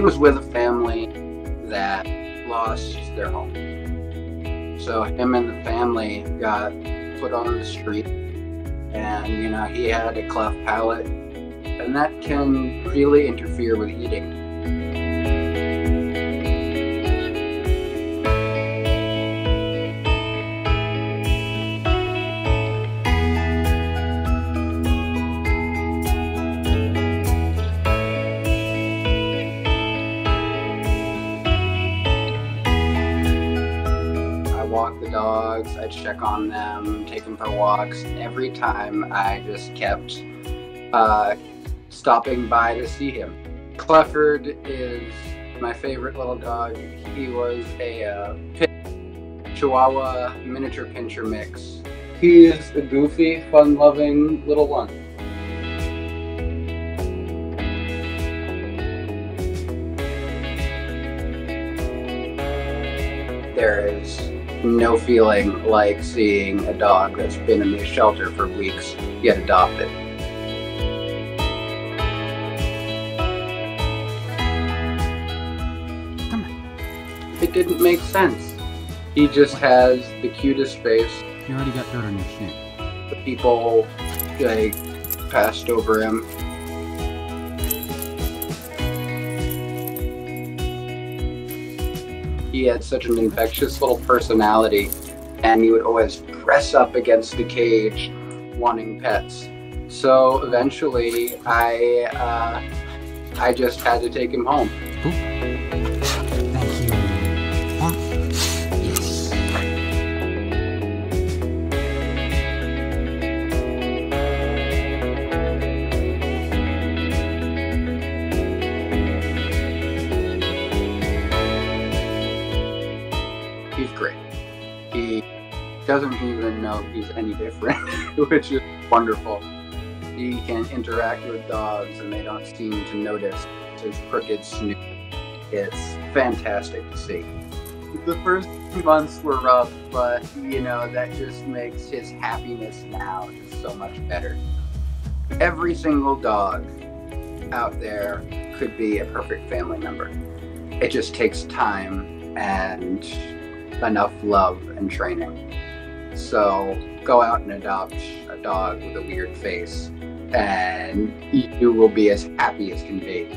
was with a family that lost their home. So him and the family got put on the street, and you know he had a cleft palate, and that can really interfere with eating. The dogs, I check on them, take them for walks. Every time I just kept uh, stopping by to see him. Clefford is my favorite little dog. He was a uh, Chihuahua miniature pinscher mix. He is a goofy, fun loving little one. There is no feeling like seeing a dog that's been in the shelter for weeks get adopted. Come on. It didn't make sense. He just has the cutest face. You already got dirt on your shin. The people like passed over him. He had such an infectious little personality, and he would always press up against the cage, wanting pets. So eventually, I uh, I just had to take him home. Cool. He's great. He doesn't even know he's any different, which is wonderful. He can interact with dogs and they don't seem to notice his crooked snoot. It's fantastic to see. The first few months were rough, but you know, that just makes his happiness now just so much better. Every single dog out there could be a perfect family member. It just takes time and enough love and training. So go out and adopt a dog with a weird face, and you will be as happy as can be.